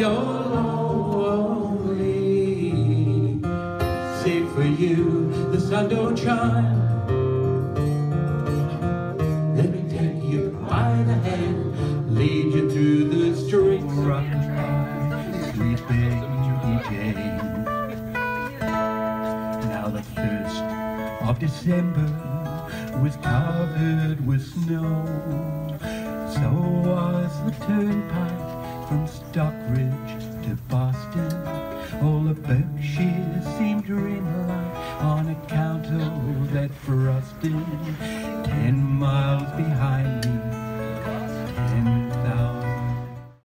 you're lonely. Say for you, the sun don't shine. Let me take you by the hand, lead you through the streets. By sweet baby Jane. Now the first of December was covered with snow. from Stockbridge to Boston. All the Berkshire seemed dreamlike on account of that frosting. Ten miles.